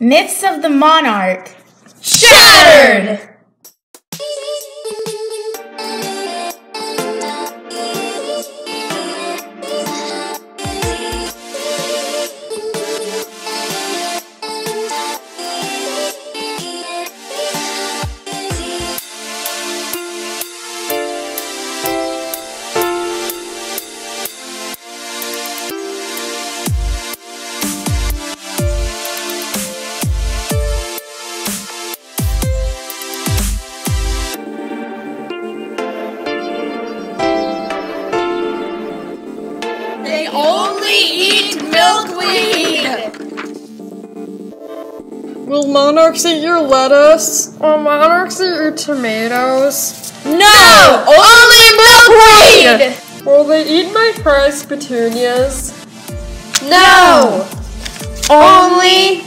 Myths of the Monarch. Shattered! Only eat milkweed! Will monarchs eat your lettuce? Will monarchs eat your tomatoes? No! Only milkweed! Will they eat my prized petunias? No! Only